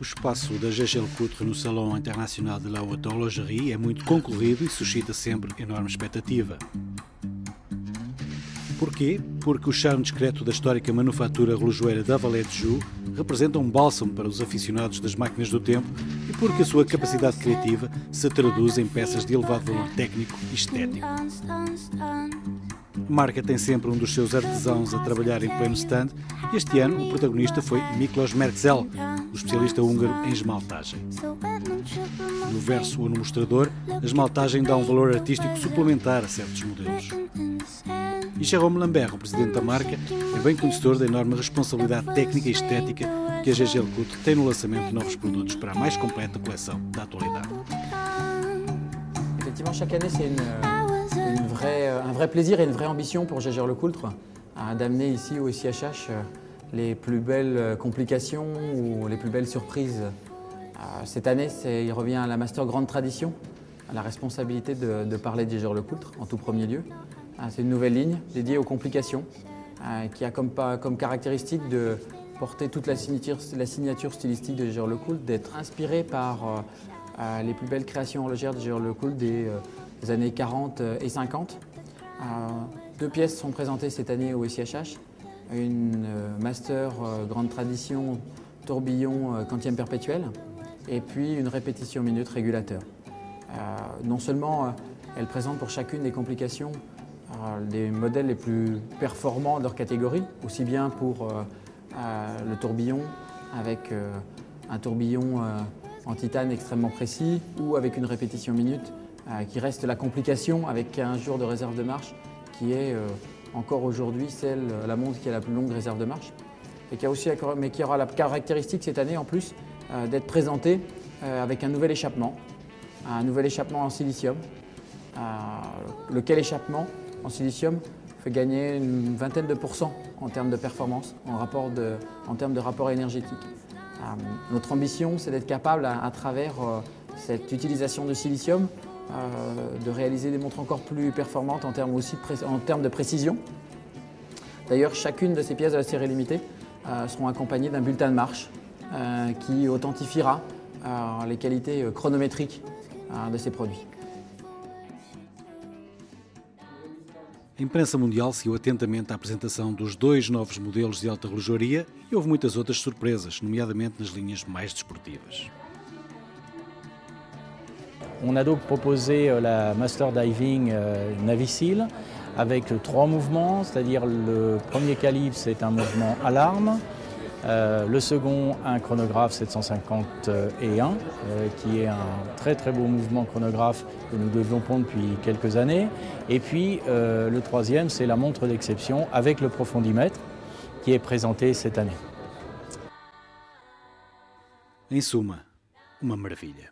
O espaço da GG Coutre no Salão Internacional de la Haute Horlogerie é muito concorrido e suscita sempre enorme expectativa. Porquê? Porque o charme discreto da histórica manufatura relojoeira da Valé de Joux representa um bálsamo para os aficionados das máquinas do tempo e porque a sua capacidade criativa se traduz em peças de elevado valor técnico e estético. A marca tem sempre um dos seus artesãos a trabalhar em pleno stand e este ano o protagonista foi Miklos Merzel, o especialista húngaro em esmaltagem. No verso ou no mostrador, a esmaltagem dá um valor artístico suplementar a certos modelos. E Jérôme Lambert, o presidente da marca, é bem conhecedor da enorme responsabilidade técnica e estética que a GG Lecoultre tem no lançamento de novos produtos para a mais completa coleção da atualidade. Effectivement, chaque année, c'est une, une vraie, un vrai plaisir et une vraie ambition pour Gégère Lecoultre d'amener ici au SIHH les plus belles complications ou les plus belles surprises. Cette année, il revient à la Master Grande Tradition, à la responsabilité de, parler de Gégère Lecoultre en tout premier lieu. Ah, c'est une nouvelle ligne dédiée aux complications euh, qui a comme, caractéristique de porter toute la signature, stylistique de Gérard Lecoul, d'être inspiré par euh, euh, les plus belles créations horlogères de Gérard Lecoul des, des, années 40 et 50. deux pièces sont présentées cette année au SIHH. Une master grande tradition tourbillon quantième perpétuel et puis une répétition minute régulateur. non seulement elle présente pour chacune des complications des modèles les plus performants de leur catégorie, aussi bien pour euh, euh, le tourbillon avec euh, un tourbillon en titane extrêmement précis ou avec une répétition minute qui reste la complication avec un jour de réserve de marche qui est encore aujourd'hui celle, la montre qui a la plus longue réserve de marche et qui a aussi, mais qui aura la caractéristique cette année en plus d'être présentée avec un nouvel échappement, un nouvel échappement en silicium, lequel échappement en silicium fait gagner une vingtaine de pourcents en termes de performance, en, rapport de, en termes de rapport énergétique. Euh, notre ambition, c'est d'être capable, à, travers euh, cette utilisation de silicium, euh, de réaliser des montres encore plus performantes en termes, de, précision. D'ailleurs, chacune de ces pièces de la série limitée seront accompagnées d'un bulletin de marche qui authentifiera les qualités chronométriques de ces produits. A imprensa mundial seguiu atentamente a apresentação dos dois novos modelos de alta relojoaria e houve muitas outras surpresas, nomeadamente nas linhas mais desportivas. On a donc proposé euh, la Master Diving euh, Navicil avec trois mouvements, c'est-à-dire le premier calibre c'est un mouvement alarme, euh, le second, un chronographe 751, euh, qui est un très très beau mouvement chronographe que nous développons depuis quelques années. Et puis le troisième, c'est la montre d'exception avec le profondimètre qui est présenté cette année. Em suma, uma maravilha.